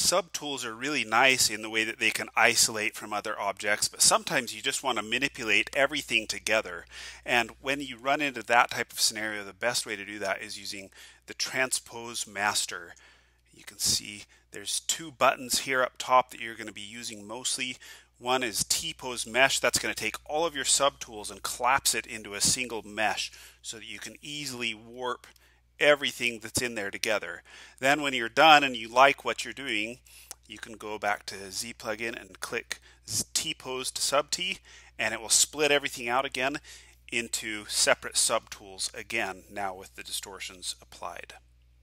Subtools are really nice in the way that they can isolate from other objects, but sometimes you just want to manipulate everything together. And when you run into that type of scenario, the best way to do that is using the transpose master. You can see there's two buttons here up top that you're going to be using mostly. One is T-pose mesh. That's going to take all of your subtools and collapse it into a single mesh so that you can easily warp everything that's in there together. Then when you're done and you like what you're doing, you can go back to Z plugin and click T-pose to sub T and it will split everything out again into separate subtools again now with the distortions applied.